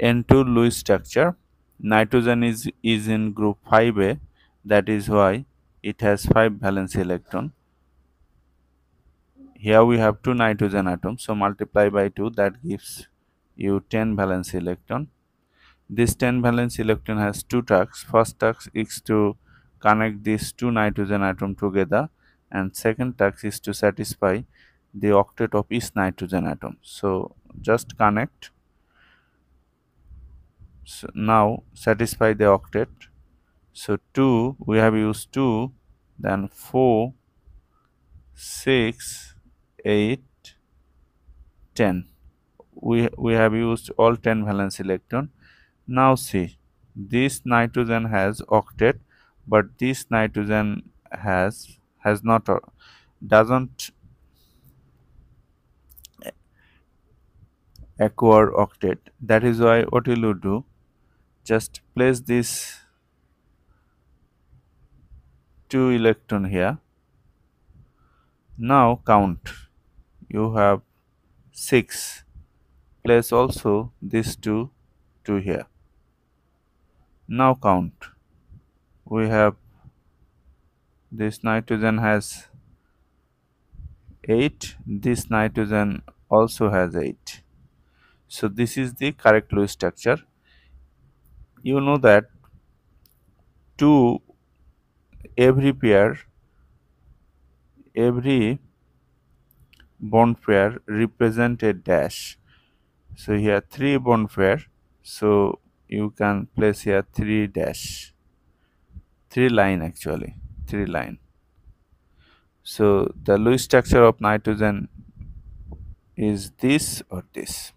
N2 Lewis structure. Nitrogen is, is in group 5A that is why it has 5 valence electron. Here we have 2 nitrogen atoms so multiply by 2 that gives you 10 valence electron. This 10 valence electron has two tasks. First task is to connect these two nitrogen atom together and second task is to satisfy the octet of each nitrogen atom. So just connect. So now satisfy the octet. So 2 we have used 2 then 4 6 8 10 we we have used all 10 valence electron. Now see this nitrogen has octet but this nitrogen has has not uh, doesn't acquire octet. That is why what will you do just place this two electron here. Now count. You have 6 place also these two two here. Now count. We have this nitrogen has 8 this nitrogen also has 8 so this is the correct Lewis structure you know that to every pair every bond pair represent a dash. So here three bond pair so you can place here three dash. Three line actually three line. So the Lewis structure of nitrogen is this or this